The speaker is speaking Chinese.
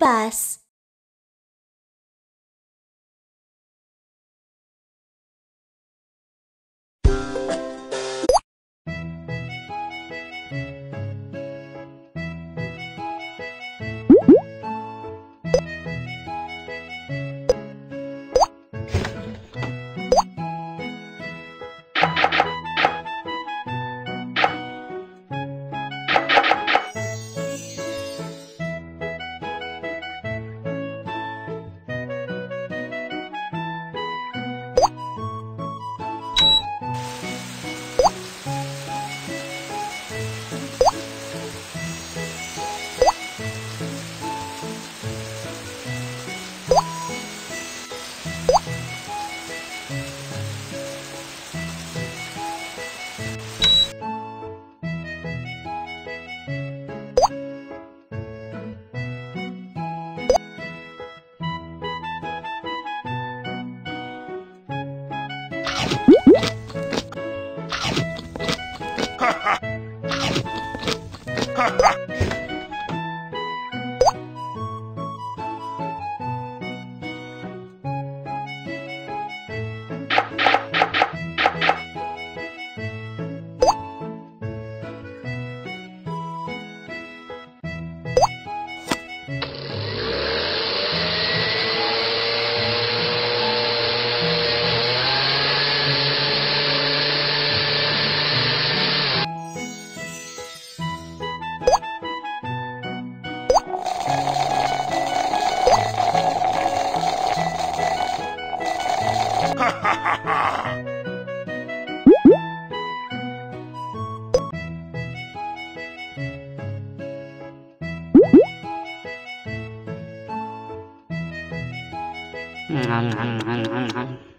bus. Ha ha! 嗯嗯嗯嗯嗯嗯。